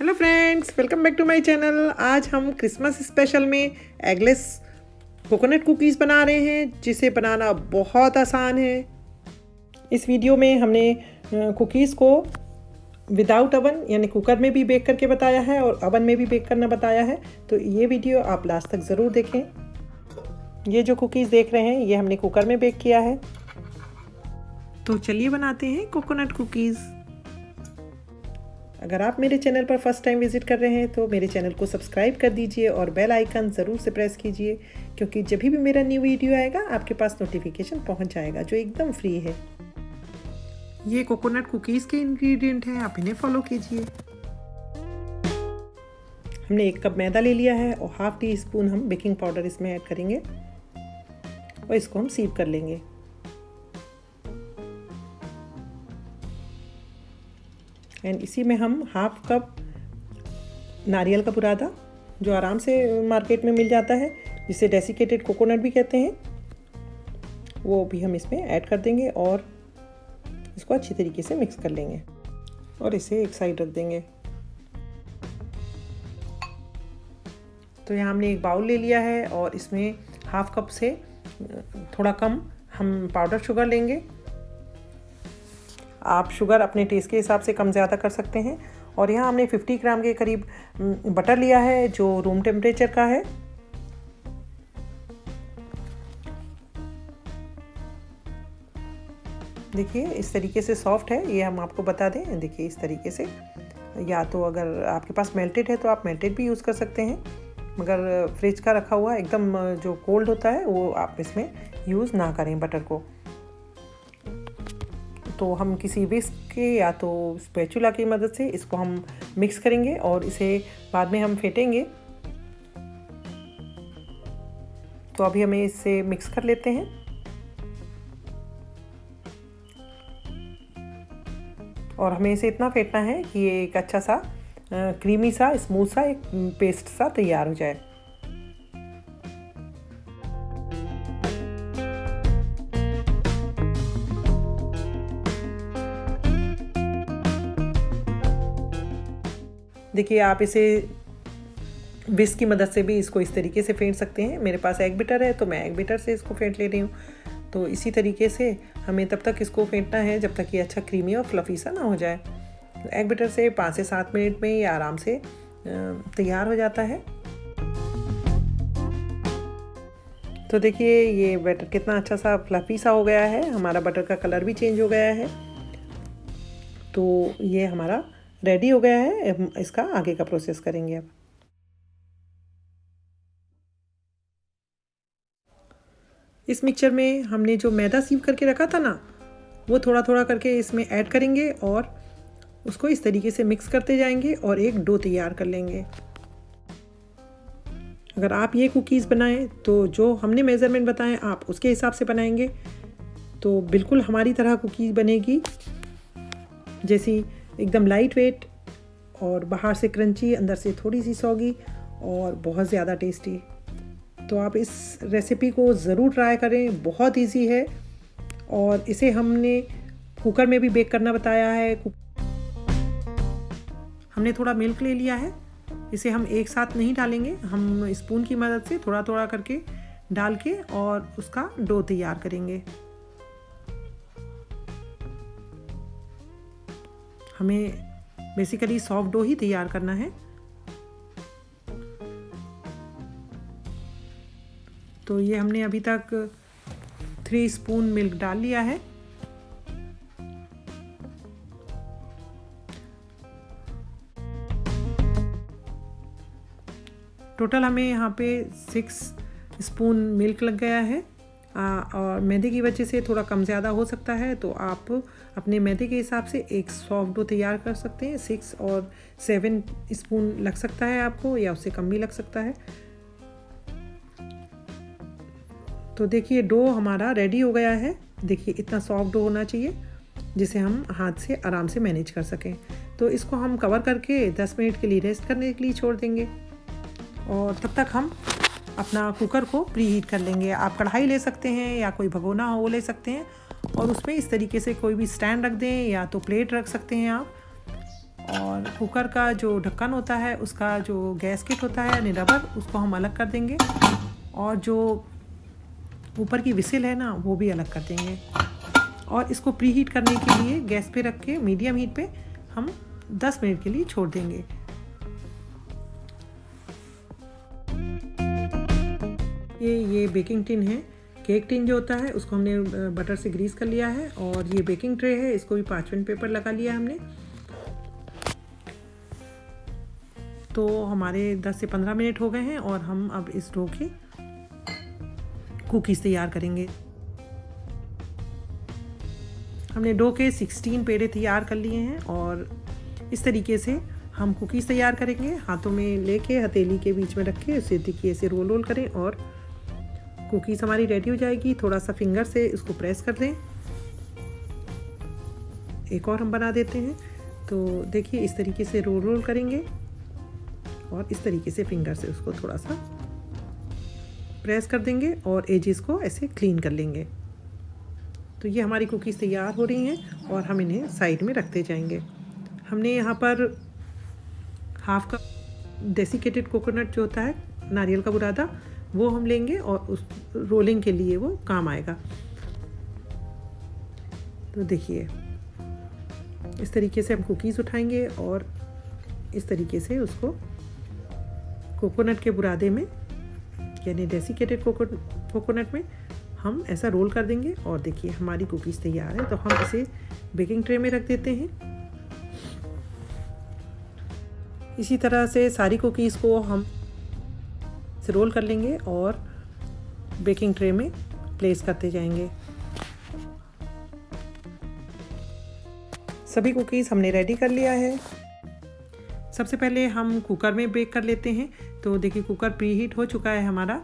Hello friends welcome back to my channel आज हम Christmas special में एगलेस कोकोनट कुकीज़ बना रहे हैं, जिसे बनाना बहुत आसान है। इस वीडियो में हमने कुकीज़ को विदाउट अवन यानी कुकर में भी बेक करके बताया है और अवन में भी बेक करना बताया है। तो ये वीडियो आप लास्ट तक ज़रूर देखें। ये जो कुकीज़ देख रहे हैं, ये हमने कुकर में बेक किया है। तो चलिए बनाते हैं कोकोनट कुकीज़ अगर आप मेरे चैनल पर फ़र्स्ट टाइम विज़िट कर रहे हैं तो मेरे चैनल को सब्सक्राइब कर दीजिए और बेल आइकन ज़रूर से प्रेस कीजिए, क्योंकि जब भी मेरा न्यू वीडियो आएगा, आपके पास नोटिफिकेशन पहुँच जाएगा, जो एकदम फ्री है। ये कोकोनट कुकीज़ के इंग्रेडिएंट हैं, आप इन्हें फॉलो कीजिए। हमने एक कप मैदा ले लिया है और हाफ़ टी स्पून हम बेकिंग पाउडर इसमें ऐड करेंगे और इसको हम सीव कर लेंगे। एंड इसी में हम हाफ़ कप नारियल का बुरादा, जो आराम से मार्केट में मिल जाता है, जिसे डेसिकेटेड कोकोनट भी कहते हैं, वो भी हम इसमें ऐड कर देंगे और इसको अच्छी तरीके से मिक्स कर लेंगे और इसे एक साइड रख देंगे। तो यहाँ हमने एक बाउल ले लिया है और इसमें हाफ़ कप से थोड़ा कम हम पाउडर शुगर लेंगे। आप शुगर अपने टेस्ट के हिसाब से कम ज़्यादा कर सकते हैं। और यहाँ हमने 50 ग्राम के करीब बटर लिया है, जो रूम टेम्परेचर का है। देखिए, इस तरीके से सॉफ्ट है, ये हम आपको बता दें। देखिए, इस तरीके से। या तो अगर आपके पास मेल्टेड है तो आप मेल्टेड भी यूज़ कर सकते हैं। मगर फ्रिज का रखा हुआ एकदम, जो कोल्ड होता है, वो आप इसमें यूज़ ना करें बटर को। तो हम किसी विस्क के या तो स्पैचुला की मदद से इसको हम मिक्स करेंगे और इसे बाद में हम फेंटेंगे। तो अभी हमें इसे मिक्स कर लेते हैं। और हमें इसे इतना फेंटना है कि ये एक अच्छा सा क्रीमी सा स्मूथ सा, एक पेस्ट सा तैयार हो जाए। देखिए, आप इसे विस्क की मदद से भी इसको इस तरीके से फेंट सकते हैं। मेरे पास एग बिटर है तो मैं एग बिटर से इसको फेंट ले रही हूँ। तो इसी तरीके से हमें तब तक इसको फेंटना है जब तक ये अच्छा क्रीमी और फ्लफ़ी सा ना हो जाए। एग बिटर से पाँच से सात मिनट में ये आराम से तैयार हो जाता है। तो देखिए, ये बैटर कितना अच्छा सा फ्लफ़ी सा हो गया है। हमारा बटर का कलर भी चेंज हो गया है। तो ये हमारा रेडी हो गया है? इसका आगे का प्रोसेस करेंगे अब। इस मिक्सचर में हमने जो मैदा सीव करके रखा था ना, वो थोड़ा थोड़ा करके इसमें ऐड करेंगे और उसको इस तरीके से मिक्स करते जाएँगे और एक डो तैयार कर लेंगे। अगर आप ये कुकीज़ बनाएँ तो जो हमने मेज़रमेंट बताएँ, आप उसके हिसाब से बनाएँगे। तो बिल्कुल हमारी तरह कुकीज़ बनेगी। जैसी एकदम लाइट वेट और बाहर से क्रंची अंदर से थोड़ी सी सौगी और बहुत ज़्यादा टेस्टी तो आप इस रेसिपी को ज़रूर ट्राई करें, बहुत इजी है। और इसे हमने कुकर में भी बेक करना बताया है। हमने थोड़ा मिल्क ले लिया है। इसे हम एक साथ नहीं डालेंगे। हम स्पून की मदद से थोड़ा थोड़ा करके डाल के और उसका डो तैयार करेंगे। हमें बेसिकली सॉफ्ट डो ही तैयार करना है। तो ये हमने अभी तक थ्री स्पून मिल्क डाल लिया है। टोटल हमें यहाँ पे सिक्स स्पून मिल्क लग गया है। आ, और मैदे की वजह से थोड़ा कम ज़्यादा हो सकता है तो आप अपने मैदे के हिसाब से एक सॉफ्ट डो तैयार कर सकते हैं। सिक्स और सेवन स्पून लग सकता है आपको या उससे कम भी लग सकता है। तो देखिए डो हमारा रेडी हो गया है। देखिए इतना सॉफ्ट डो होना चाहिए जिसे हम हाथ से आराम से मैनेज कर सकें। तो इसको हम कवर करके 10 मिनट के लिए रेस्ट करने के लिए छोड़ देंगे। और तब तक हम अपना कुकर को प्री हीट कर लेंगे। आप कढ़ाई ले सकते हैं या कोई भगोना हो, वो ले सकते हैं। और उसमें इस तरीके से कोई भी स्टैंड रख दें या तो प्लेट रख सकते हैं आप। और कुकर का जो ढक्कन होता है, उसका जो गैस किट होता है यानी रबर, उसको हम अलग कर देंगे। और जो ऊपर की विसिल है ना, वो भी अलग कर देंगे। और इसको प्री हीट करने के लिए गैस पे रख के मीडियम हीट पे हम 10 मिनट के लिए छोड़ देंगे। ये ये बेकिंग टिन है। केक टिन जो होता है, उसको हमने बटर से ग्रीस कर लिया है और ये बेकिंग ट्रे है, इसको भी पाँचवें पेपर लगा लिया हमने। तो हमारे 10 से 15 मिनट हो गए हैं और हम अब इस डो के कुकीज़ तैयार करेंगे। हमने डो के 16 पेड़े तैयार कर लिए हैं और इस तरीके से हम कुकीज़ तैयार करेंगे। हाथों में लेके, हथेली के बीच में रख के उसे देखिए ऐसे रोल रोल करें और कुकीज़ हमारी रेडी हो जाएगी। थोड़ा सा फिंगर से इसको प्रेस कर दें। एक और हम बना देते हैं। तो देखिए, इस तरीके से रोल रोल करेंगे। और इस तरीके से फिंगर से उसको थोड़ा सा प्रेस कर देंगे और एजेस को ऐसे क्लीन कर लेंगे। तो ये हमारी कुकीज़ तैयार हो रही हैं और हम इन्हें साइड में रखते जाएँगे। हमने यहाँ पर हाफ़ कप डेसिकेटेड कोकोनट जो होता है, नारियल का बुरादा वो हम लेंगे और उस रोलिंग के लिए वो काम आएगा। तो देखिए, इस तरीके से हम कुकीज़ उठाएँगे और इस तरीके से उसको कोकोनट के बुरादे में, यानी डेसिकेटेड कोकोनट में हम ऐसा रोल कर देंगे और देखिए हमारी कुकीज़ तैयार है तो हम इसे बेकिंग ट्रे में रख देते हैं। इसी तरह से सारी कुकीज़ को हम से रोल कर लेंगे और बेकिंग ट्रे में प्लेस करते जाएँगे। सभी कुकीज़ हमने रेडी कर लिया है। सबसे पहले हम कुकर में बेक कर लेते हैं। तो देखिए कुकर प्री हीट हो चुका है हमारा।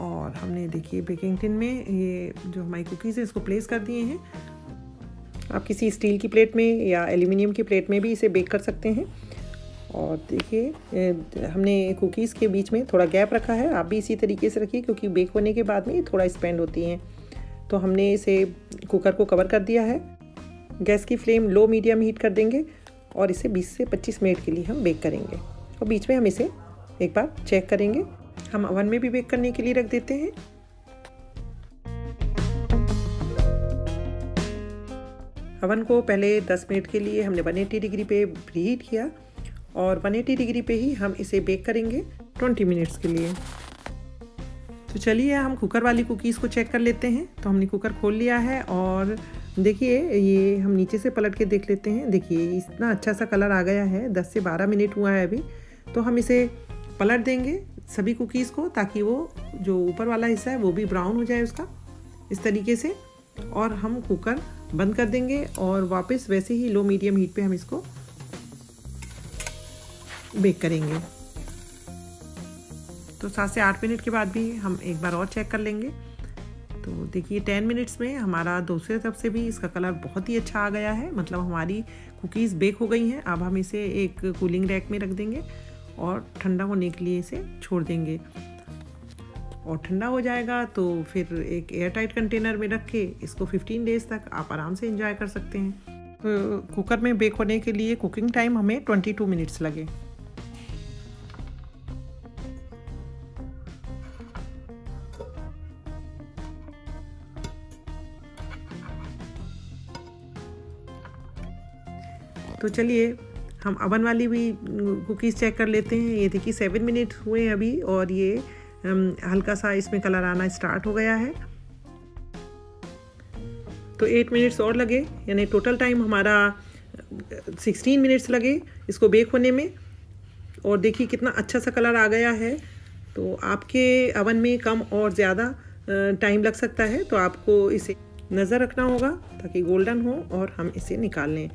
और हमने देखिए बेकिंग टिन में ये जो हमारी कुकीज़ है, इसको प्लेस कर दिए हैं। आप किसी स्टील की प्लेट में या एल्यूमिनियम की प्लेट में भी इसे बेक कर सकते हैं। और देखिए हमने कुकीज़ के बीच में थोड़ा गैप रखा है। आप भी इसी तरीके से रखिए क्योंकि बेक होने के बाद में ये थोड़ा स्पेंड होती हैं। तो हमने इसे कुकर को कवर कर दिया है। गैस की फ्लेम लो मीडियम हीट कर देंगे और इसे 20 से 25 मिनट के लिए हम बेक करेंगे। और बीच में हम इसे एक बार चेक करेंगे। हम अवन में भी बेक करने के लिए रख देते हैं। अवन को पहले 10 मिनट के लिए हमने 180 डिग्री पे प्रीहीट किया। और 180 डिग्री पे ही हम इसे बेक करेंगे 20 मिनट्स के लिए। तो चलिए हम कुकर वाली कुकीज़ को चेक कर लेते हैं। तो हमने कुकर खोल लिया है और देखिए, ये हम नीचे से पलट के देख लेते हैं। देखिए, इतना अच्छा सा कलर आ गया है। 10 से 12 मिनट हुआ है अभी। तो हम इसे पलट देंगे सभी कुकीज़ को ताकि वो जो ऊपर वाला हिस्सा है, वो भी ब्राउन हो जाए उसका। इस तरीके से। और हम कुकर बंद कर देंगे और वापस वैसे ही लो मीडियम हीट पे हम इसको बेक करेंगे। तो सात से आठ मिनट के बाद भी हम एक बार और चेक कर लेंगे। तो देखिए टेन मिनट्स में हमारा दूसरे तरफ़ से भी इसका कलर बहुत ही अच्छा आ गया है। मतलब हमारी कुकीज़ बेक हो गई हैं। अब हम इसे एक कूलिंग रैक में रख देंगे और ठंडा होने के लिए इसे छोड़ देंगे। और ठंडा हो जाएगा तो फिर एक एयर टाइट कंटेनर में रख के इसको 15 डेज़ तक आप आराम से इंजॉय कर सकते हैं। तो कुकर में बेक होने के लिए कुकिंग टाइम हमें 22 मिनट्स लगे। तो चलिए, हम अवन वाली भी कुकीज़ चेक कर लेते हैं। ये देखिए सेवन मिनट हुए हैं अभी और ये हल्का सा इसमें कलर आना स्टार्ट हो गया है। तो एट मिनट्स और लगे, यानी टोटल टाइम हमारा सिक्सटीन मिनट्स लगे इसको बेक होने में। और देखिए, कितना अच्छा सा कलर आ गया है। तो आपके अवन में कम और ज़्यादा टाइम लग सकता है। तो आपको इसे नज़र रखना होगा ताकि गोल्डन हो और हम इसे निकाल लें।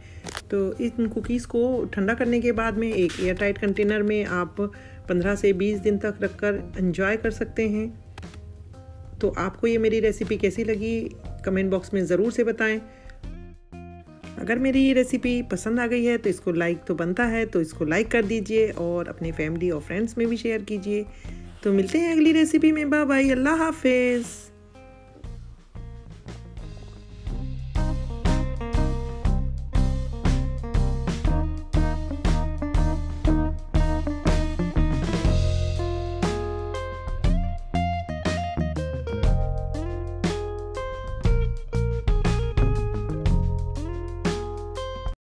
तो इन कुकीज़ को ठंडा करने के बाद में एक एयर टाइट कंटेनर में आप 15 से 20 दिन तक रख कर इन्जॉय कर सकते हैं। तो आपको ये मेरी रेसिपी कैसी लगी? कमेंट बॉक्स में ज़रूर से बताएँ। अगर मेरी ये रेसिपी पसंद आ गई है तो इसको लाइक तो बनता है तो इसको लाइक कर दीजिए और अपने फैमिली और फ्रेंड्स में भी शेयर कीजिए। तो मिलते हैं अगली रेसिपी में। बाय बाय अल्लाह हाफिज़।